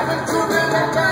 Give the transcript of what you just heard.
coming to the